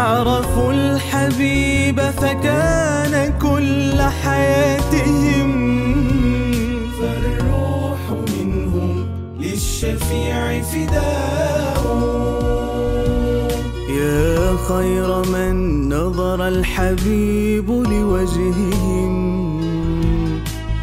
عرفوا الحبيب فكان كل حياتهم فالروح منهم للشفيع فداء. يا خير من نظر الحبيب لوجههم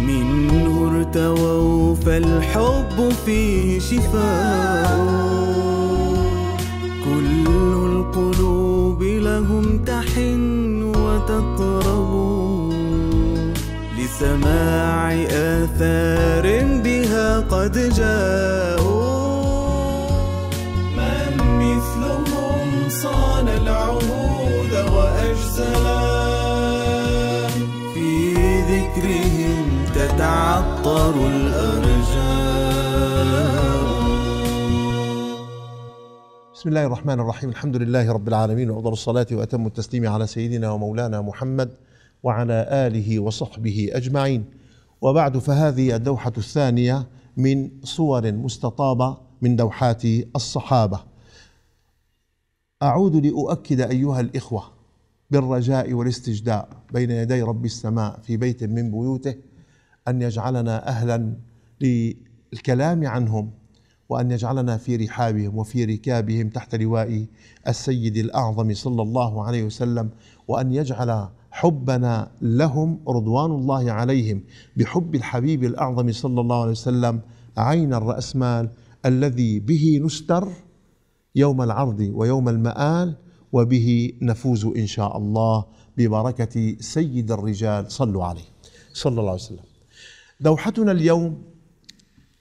منه ارتووا فالحب فيه شفاء. تحن وتطرب لسماع آثار بها قد جاءوا. من مثلهم صان العهود وأجزلا في ذكرهم تتعطر الأرجاء. بسم الله الرحمن الرحيم الحمد لله رب العالمين وأفضل الصلاة وأتم التسليم على سيدنا ومولانا محمد وعلى آله وصحبه أجمعين وبعد فهذه الدوحة الثانية من صور مستطابة من دوحات الصحابة أعود لأؤكد أيها الإخوة بالرجاء والاستجداء بين يدي رب السماء في بيت من بيوته أن يجعلنا أهلا للكلام عنهم وأن يجعلنا في رحابهم وفي ركابهم تحت لواء السيد الأعظم صلى الله عليه وسلم وأن يجعل حبنا لهم رضوان الله عليهم بحب الحبيب الأعظم صلى الله عليه وسلم عين الرأسمال الذي به نستر يوم العرض ويوم المآل وبه نفوز إن شاء الله ببركة سيد الرجال. صلوا عليه. صلى الله عليه وسلم. دوحتنا اليوم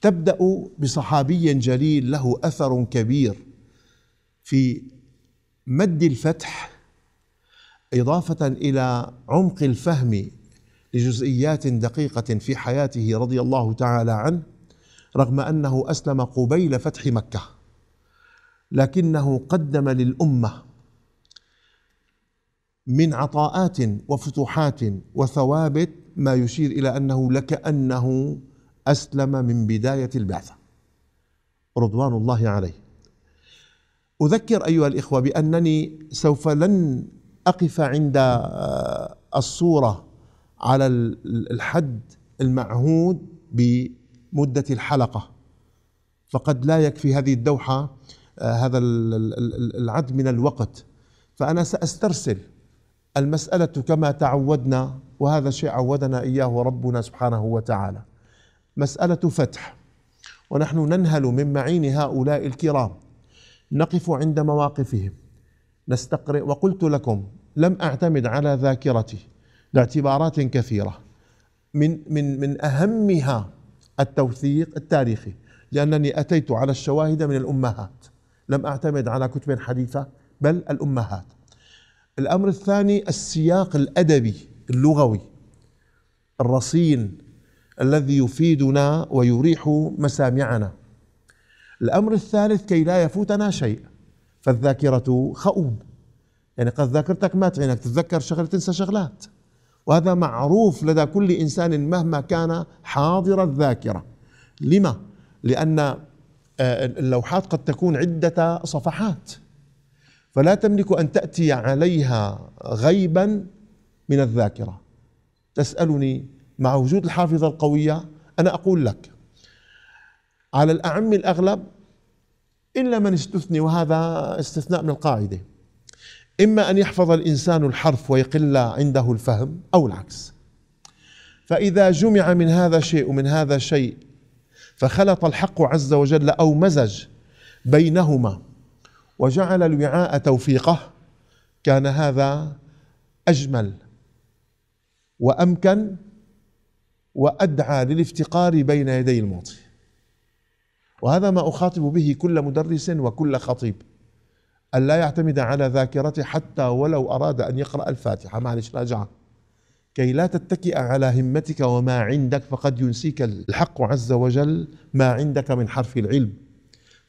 تبدأ بصحابي جليل له أثر كبير في مد الفتح إضافة إلى عمق الفهم لجزئيات دقيقة في حياته رضي الله تعالى عنه رغم أنه أسلم قبيل فتح مكة لكنه قدم للأمة من عطاءات وفتوحات وثوابت ما يشير إلى أنه لكأنه أسلم من بداية البعثة. رضوان الله عليه. أذكر أيها الإخوة بأنني سوف لن أقف عند الصورة على الحد المعهود بمدة الحلقة. فقد لا يكفي هذه الدوحة هذا العد من الوقت. فأنا سأسترسل المسألة كما تعودنا وهذا شيء عودنا إياه ربنا سبحانه وتعالى. مسألة فتح. ونحن ننهل من معين هؤلاء الكرام. نقف عند مواقفهم. نستقرئ. وقلت لكم لم أعتمد على ذاكرتي. لاعتبارات كثيرة. من من من أهمها التوثيق التاريخي. لأنني أتيت على الشواهد من الأمهات. لم أعتمد على كتب حديثة بل الأمهات. الأمر الثاني السياق الأدبي اللغوي. الرصين الذي يفيدنا ويريح مسامعنا. الأمر الثالث كي لا يفوتنا شيء فالذاكرة خؤون يعني قد ذاكرتك ما تعينك تتذكر شغلة تنسى شغلات. وهذا معروف لدى كل إنسان مهما كان حاضر الذاكرة. لما؟ لأن اللوحات قد تكون عدة صفحات. فلا تملك أن تأتي عليها غيبا من الذاكرة. تسألني مع وجود الحافظة القوية أنا أقول لك على الأعم الأغلب إلا من استثني وهذا استثناء من القاعدة. إما أن يحفظ الإنسان الحرف ويقل عنده الفهم أو العكس. فإذا جمع من هذا شيء ومن هذا شيء فخلط الحق عز وجل أو مزج بينهما وجعل الوعاء توفيقه كان هذا أجمل وأمكن وأدعى للافتقار بين يدي المعطي وهذا ما أخاطب به كل مدرس وكل خطيب أن لا يعتمد على ذاكرته حتى ولو أراد أن يقرأ الفاتحة. معلش راجعة كي لا تتكئ على همتك وما عندك فقد ينسيك الحق عز وجل ما عندك من حرف العلم.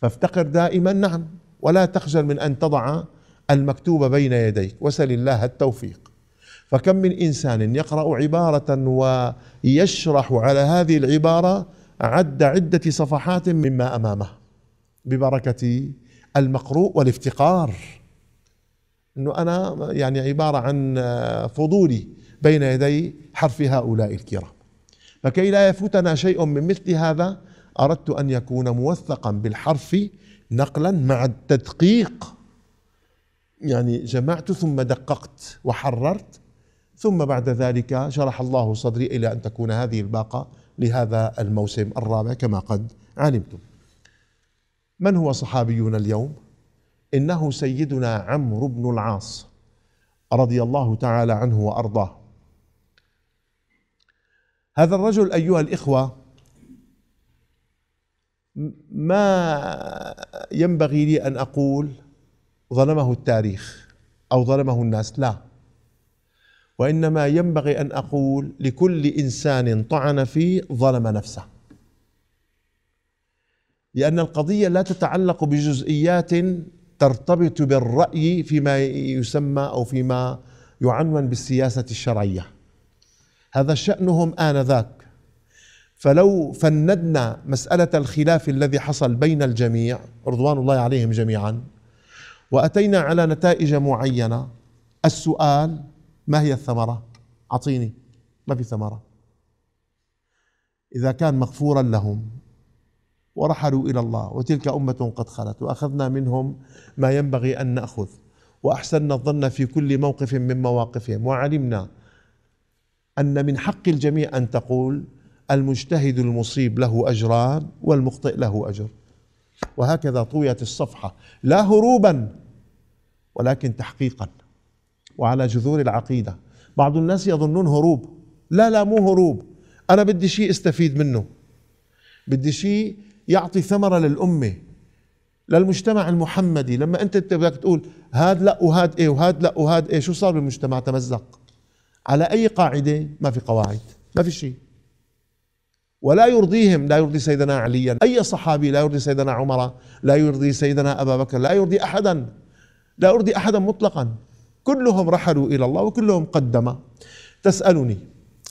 فافتقر دائما نعم. ولا تخجل من أن تضع المكتوب بين يديك. وسل الله التوفيق. فكم من إنسان يقرأ عبارة ويشرح على هذه العبارة عد عدة صفحات مما أمامه ببركة المقروء والافتقار. إنه أنا يعني عبارة عن فضولي بين يدي حرف هؤلاء الكرام. فكي لا يفوتنا شيء من مثل هذا أردت أن يكون موثقا بالحرف نقلا مع التدقيق. يعني جمعت ثم دققت وحررت. ثم بعد ذلك شرح الله صدري إلى أن تكون هذه الباقة لهذا الموسم الرابع كما قد علمتم. من هو صحابينا اليوم؟ إنه سيدنا عمرو بن العاص رضي الله تعالى عنه وأرضاه. هذا الرجل أيها الإخوة ما ينبغي لي أن أقول ظلمه التاريخ أو ظلمه الناس لا وإنما ينبغي أن أقول لكل إنسان طعن فيه ظلم نفسه. لأن القضية لا تتعلق بجزئيات ترتبط بالرأي فيما يسمى أو فيما يعنون بالسياسة الشرعية. هذا شأنهم آنذاك. فلو فندنا مسألة الخلاف الذي حصل بين الجميع رضوان الله عليهم جميعا وأتينا على نتائج معينة السؤال ما هي الثمرة؟ أعطيني. ما في ثمرة. إذا كان مغفورا لهم ورحلوا إلى الله وتلك أمة قد خلت وأخذنا منهم ما ينبغي أن نأخذ واحسنا الظن في كل موقف من مواقفهم وعلمنا أن من حق الجميع أن تقول المجتهد المصيب له اجران والمخطئ له أجر. وهكذا طويت الصفحة لا هروبا ولكن تحقيقا. وعلى جذور العقيدة. بعض الناس يظنون هروب. لا لا مو هروب. أنا بدي شيء استفيد منه. بدي شيء يعطي ثمرة للأمة للمجتمع المحمدي. لما أنت بدك تقول هاد لا وهاد إيه وهاد لا وهاد إيه شو صار بالمجتمع؟ تمزق. على أي قاعدة؟ ما في قواعد. ما في شيء. ولا يرضيهم لا يرضي سيدنا عليا أي صحابي لا يرضي سيدنا عمر لا يرضي سيدنا أبا بكر لا يرضي أحدا. لا يرضي أحدا مطلقا. كلهم رحلوا إلى الله وكلهم قدم. تسألني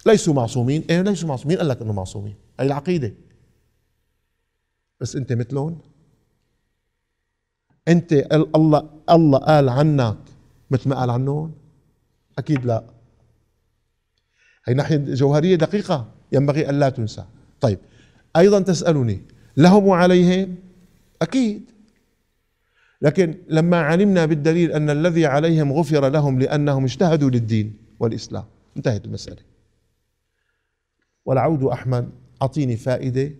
ليسوا معصومين؟ إيه ليسوا معصومين. قال لك إنه معصومين. هي العقيدة. بس أنت مثلهم أنت الله الله قال عنك مثل ما قال عنهم؟ أكيد لا. هي ناحية جوهرية دقيقة. ينبغي أن لا تنسى. طيب أيضا تسألني لهم وعليهم أكيد. لكن لما علمنا بالدليل أن الذي عليهم غفر لهم لأنهم اجتهدوا للدين والإسلام. انتهت المسألة. والعود أحمد أعطيني فائدة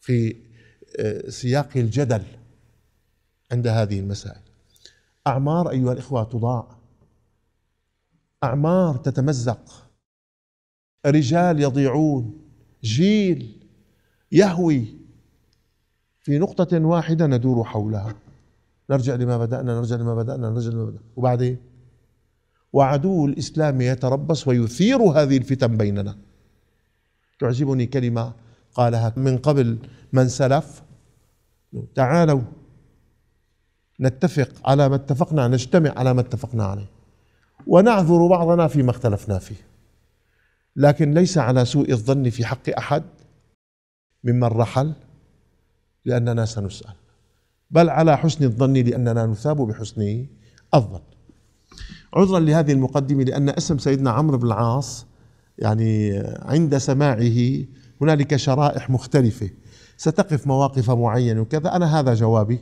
في آه، سياق الجدل عند هذه المسائل. أعمار أيها الإخوة تضاع. أعمار تتمزق. رجال يضيعون. جيل يهوي. في نقطة واحدة ندور حولها. نرجع لما بدأنا نرجع لما بدأنا نرجع لما بدأنا. وبعدين؟ وعدو الإسلام يتربص ويثير هذه الفتن بيننا. تعجبني كلمة قالها من قبل من سلف. تعالوا. نتفق على ما اتفقنا نجتمع على ما اتفقنا عليه. ونعذر بعضنا فيما اختلفنا فيه. لكن ليس على سوء الظن في حق أحد ممن رحل. لأننا سنسأل. بل على حسن الظن لأننا نثاب بحسن الظن. عذرا لهذه المقدمة لأن اسم سيدنا عمرو بن العاص يعني عند سماعه هنالك شرائح مختلفة. ستقف مواقف معينة وكذا أنا هذا جوابي.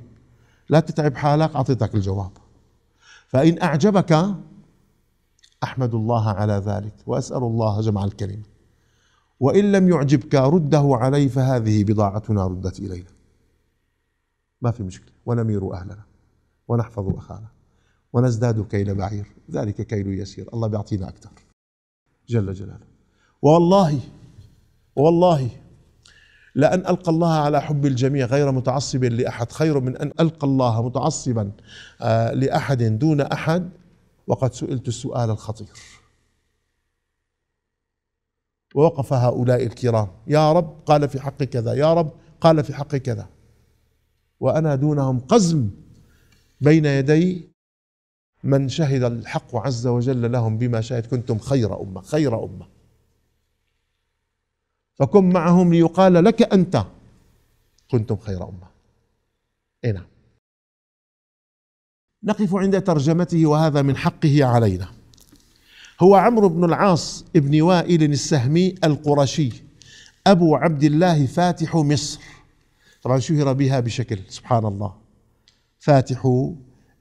لا تتعب حالك أعطيتك الجواب. فإن أعجبك أحمد الله على ذلك وأسأل الله جمع الكلمة. وإن لم يعجبك رده علي فهذه بضاعتنا ردت إلينا. ما في مشكلة. ونمير أهلنا. ونحفظ أخانا. ونزداد كيل بعير. ذلك كيل يسير. الله بيعطينا أكثر. جل جلاله. والله والله لأن ألقى الله على حب الجميع غير متعصب لأحد. خير من أن ألقى الله متعصبا آه، لأحد دون أحد. وقد سئلت السؤال الخطير. ووقف هؤلاء الكرام. يا رب قال في حق كذا. يا رب قال في حق كذا. وأنا دونهم قزم بين يدي من شهد الحق عز وجل لهم بما شهد. كنتم خير أمة خير أمة. فكن معهم ليقال لك أنت. كنتم خير أمة. أي نعم. نقف عند ترجمته وهذا من حقه علينا. هو عمرو بن العاص ابن وائل السهمي القرشي. أبو عبد الله فاتح مصر. طبعا شهر بها بشكل سبحان الله. فاتح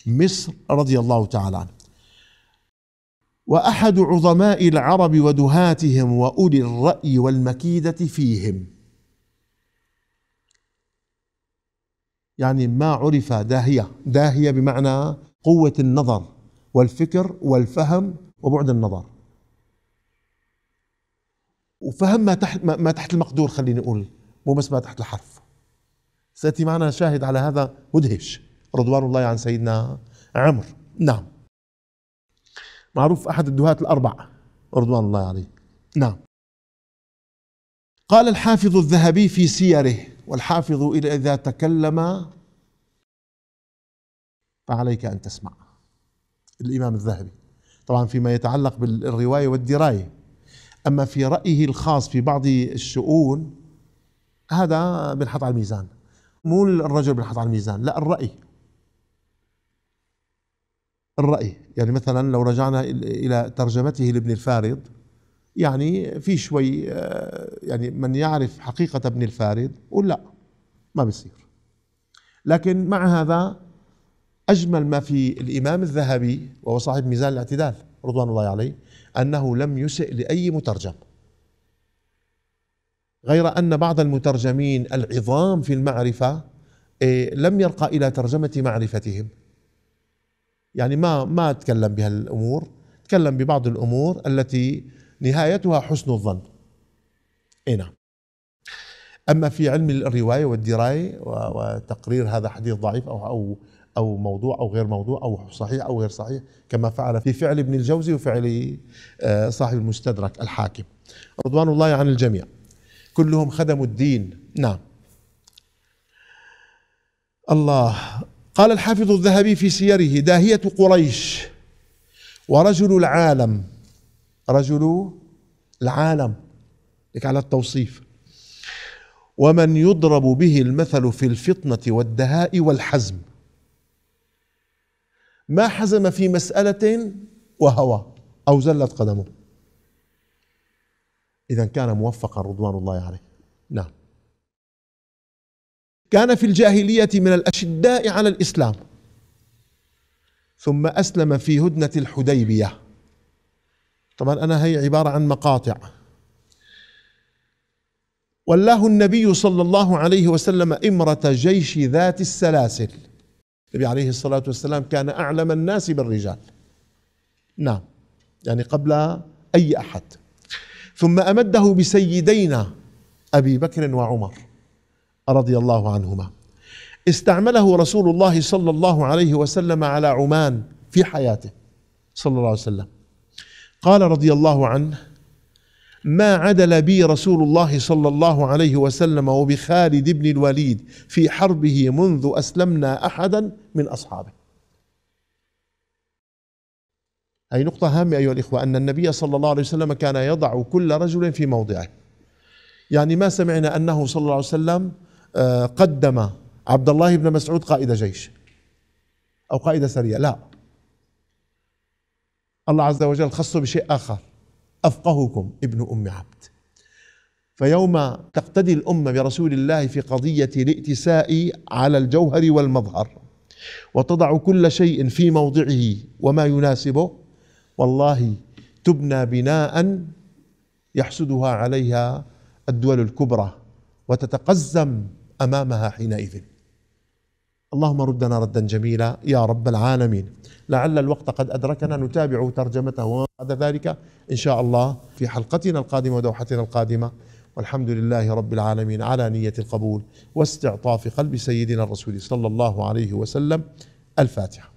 مصر رضي الله تعالى عنه. وأحد عظماء العرب ودهاتهم وأولي الرأي والمكيدة فيهم. يعني ما عرف داهية داهية بمعنى قوة النظر والفكر والفهم وبعد النظر. وفهم ما تحت ما تحت المقدور خليني أقول مو بس ما تحت الحرف. سيأتي معنا شاهد على هذا مدهش رضوان الله عن سيدنا عمرو نعم. معروف أحد الدهاة الأربعة رضوان الله عليه. نعم. قال الحافظ الذهبي في سيره والحافظ إذا تكلم فعليك أن تسمع. الإمام الذهبي. طبعا فيما يتعلق بالرواية والدراية. أما في رأيه الخاص في بعض الشؤون هذا بنحط على الميزان. مو الرجل بنحط على الميزان لا الرأي. الرأي. يعني مثلا لو رجعنا إلى ترجمته لابن الفارض يعني في شوي آه، يعني من يعرف حقيقة ابن الفارض يقول لا ما بيصير. لكن مع هذا أجمل ما في الإمام الذهبي وهو صاحب ميزان الاعتدال رضوان الله عليه أنه لم يسئ لأي مترجم. غير أن بعض المترجمين العظام في المعرفة إيه، لم يرقى إلى ترجمة معرفتهم. يعني ما ما تكلم بهالامور تكلم ببعض الأمور التي نهايتها حسن الظن. اي نعم. أما في علم الرواية والدراية وتقرير هذا حديث ضعيف أو أو أو موضوع أو غير موضوع أو صحيح أو غير صحيح كما فعل في فعل ابن الجوزي وفعل آه، صاحب المستدرك الحاكم. رضوان الله عن الجميع. كلهم خدموا الدين. نعم. الله قال الحافظ الذهبي في سيره داهية قريش ورجل العالم. رجل العالم. لك على التوصيف. ومن يضرب به المثل في الفطنة والدهاء والحزم. ما حزم في مسألة وهوى أو زلت قدمه. إذا كان موفقا رضوان الله عليه. نعم. كان في الجاهلية من الأشداء على الإسلام. ثم أسلم في هدنة الحديبية. طبعا أنا هي عبارة عن مقاطع. ولاه النبي صلى الله عليه وسلم إمرة جيش ذات السلاسل. النبي عليه الصلاة والسلام كان أعلم الناس بالرجال. نعم. يعني قبل أي أحد. ثم أمده بسيدينا أبي بكر وعمر رضي الله عنهما استعمله رسول الله صلى الله عليه وسلم على عمان في حياته صلى الله عليه وسلم قال رضي الله عنه ما عدل بي رسول الله صلى الله عليه وسلم وبخالد بن الوليد في حربه منذ أسلمنا أحدا من أصحابه. هذه نقطة هامة أيها الإخوة أن النبي صلى الله عليه وسلم كان يضع كل رجل في موضعه. يعني ما سمعنا أنه صلى الله عليه وسلم آه، قدم عبد الله بن مسعود قائد جيش أو قائد سرية لا. الله عز وجل خصه بشيء آخر. أفقهكم ابن أم عبد. فيوم تقتدي الأمة برسول الله في قضية الائتساء على الجوهر والمظهر وتضع كل شيء في موضعه وما يناسبه والله تبنى بناء يحسدها عليها الدول الكبرى وتتقزم أمامها حينئذ. اللهم ردنا ردا جميلا يا رب العالمين. لعل الوقت قد أدركنا نتابع ترجمته وبعد ذلك إن شاء الله في حلقتنا القادمة ودوحتنا القادمة. والحمد لله رب العالمين على نية القبول واستعطاف قلب سيدنا الرسول صلى الله عليه وسلم. الفاتحة.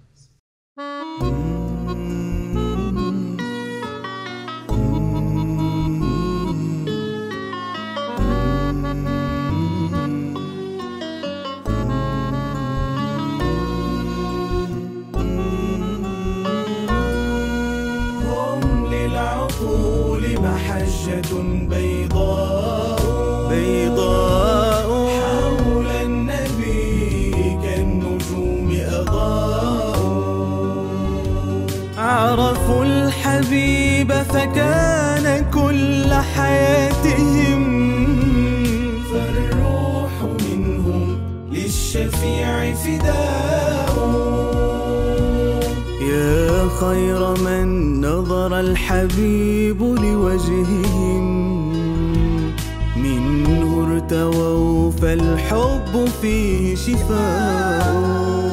عرفوا الحبيب فكان كل حياتهم. فالروح منهم للشفيع فداء. يا خير من نظر الحبيب لوجههم. منه ارتووا فالحب فيه شفاء.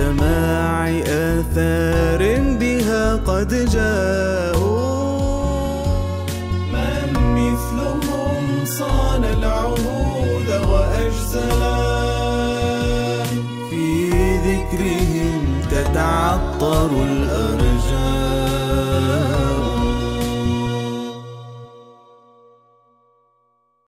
لسماع آثار بها قد جاءوا. من مثلهم صان العهود في ذكرهم تتعطر الأرجاء